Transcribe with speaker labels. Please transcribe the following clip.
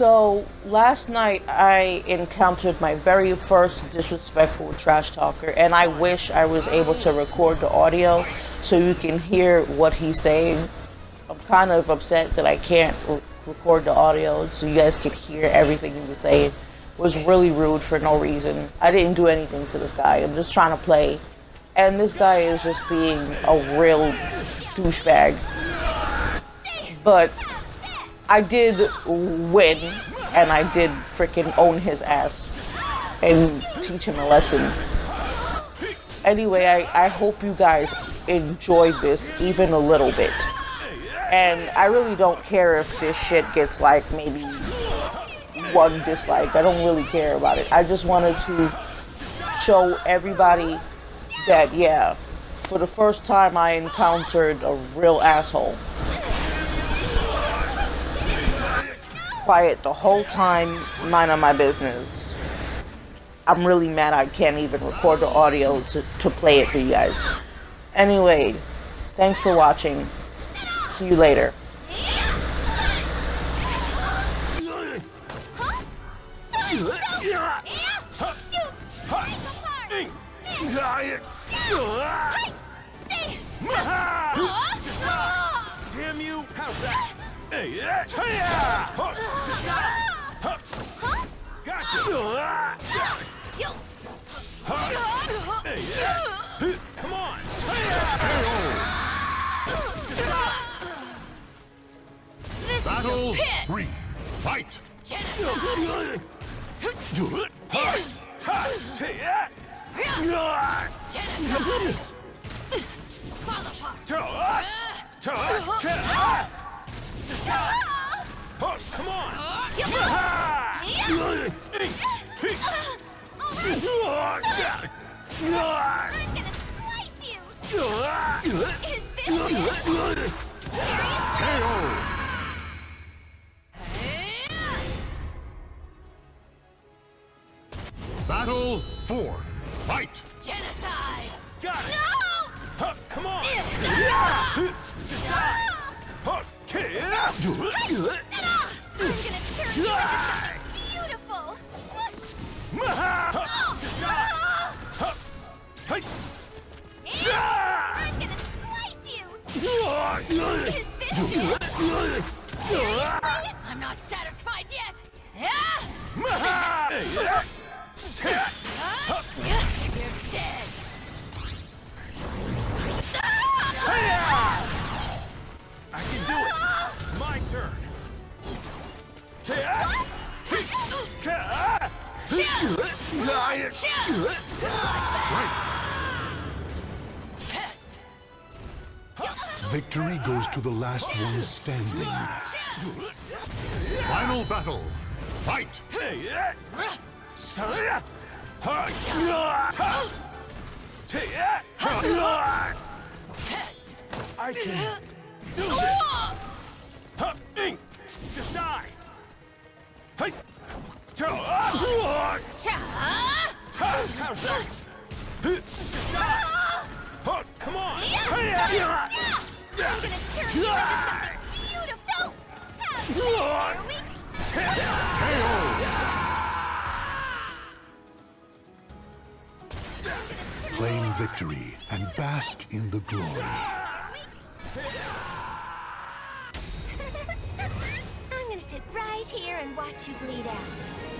Speaker 1: So last night I encountered my very first disrespectful trash talker, and I wish I was able to record the audio so you can hear what he's saying. I'm kind of upset that I can't re- record the audio so you guys can hear everything he was saying. It was really rude for no reason. I didn't do anything to this guy. I'm just trying to play, and this guy is just being a real douchebag. But I did win, and I did freaking own his ass and teach him a lesson. Anyway, I, I hope you guys enjoyed this even a little bit. And I really don't care if this shit gets like maybe one dislike. I don't really care about it. I just wanted to show everybody that, yeah, for the first time I encountered a real asshole. Quiet the whole time, mind on my business. I'm really mad I can't even record the audio to, to play it for you guys. Anyway, thanks for watching. See you later.
Speaker 2: Gotcha! Come on!
Speaker 3: This
Speaker 4: Battle
Speaker 3: is the pit!
Speaker 4: three. Fight.
Speaker 3: Genocide!
Speaker 2: Ha! Ta!
Speaker 4: Battle four. Fight.
Speaker 3: I'm not satisfied yet! You're dead!
Speaker 2: I can do it! My turn! Ka! Ka!
Speaker 4: Victory goes to the last one standing. Final battle. Fight.
Speaker 2: Hey! Saya! Ha! Ta! Ta!
Speaker 3: Pest!
Speaker 2: I can do this! Just die! Hey! Ta! Ta! How's that? Just die! Come on!
Speaker 4: Claim victory and bask in the glory.
Speaker 3: I'm gonna sit right here and watch you bleed out.